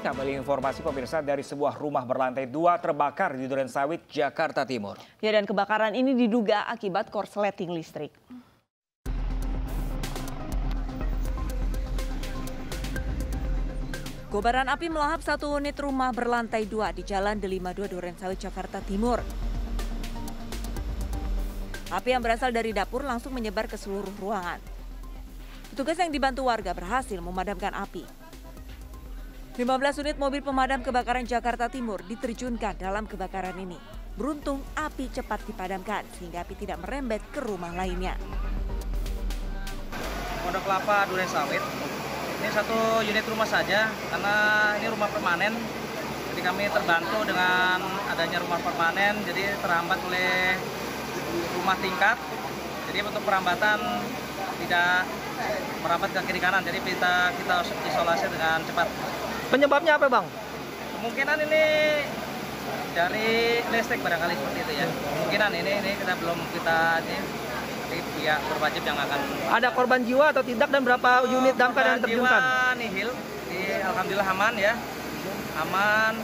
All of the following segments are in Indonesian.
kembali informasi pemirsa dari sebuah rumah berlantai dua terbakar di Duren Sawit, Jakarta Timur. Ya dan kebakaran ini diduga akibat korsleting listrik. Kobaran api melahap satu unit rumah berlantai dua di Jalan Delima 2 Duren Sawit, Jakarta Timur. Api yang berasal dari dapur langsung menyebar ke seluruh ruangan. Petugas yang dibantu warga berhasil memadamkan api. 15 unit mobil pemadam kebakaran Jakarta Timur diterjunkan dalam kebakaran ini. Beruntung api cepat dipadamkan sehingga api tidak merembet ke rumah lainnya. Pondok Kelapa Duren Sawit. Ini satu unit rumah saja karena ini rumah permanen. Jadi kami terbantu dengan adanya rumah permanen jadi terhambat oleh rumah tingkat. Jadi untuk perambatan tidak merambat ke kiri kanan. Jadi kita kita isolasi dengan cepat. Penyebabnya apa bang? Kemungkinan ini dari listrik barangkali seperti itu ya. Kemungkinan ini ini kita belum kita ini pihak berwajib yang akan Ada korban jiwa atau tidak dan berapa unit damkar yang diterjunkan? jiwa nihil, di, alhamdulillah aman ya, aman.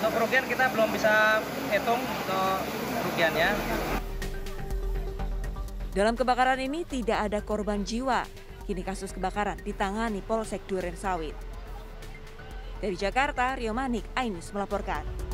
Untuk kerugian kita belum bisa hitung untuk kerugiannya. Dalam kebakaran ini tidak ada korban jiwa. Kini kasus kebakaran ditangani Polsek Duren Sawit. Dari Jakarta, Rio Manik, Ainus melaporkan.